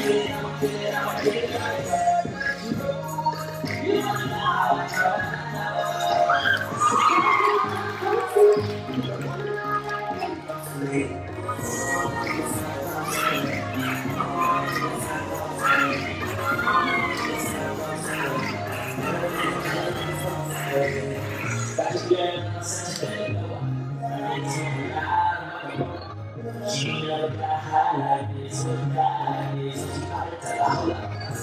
She never got high like this,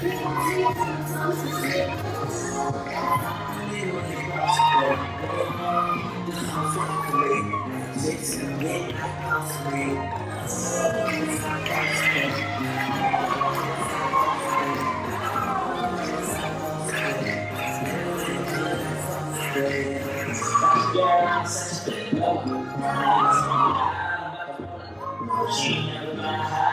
Yeah, such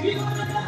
She never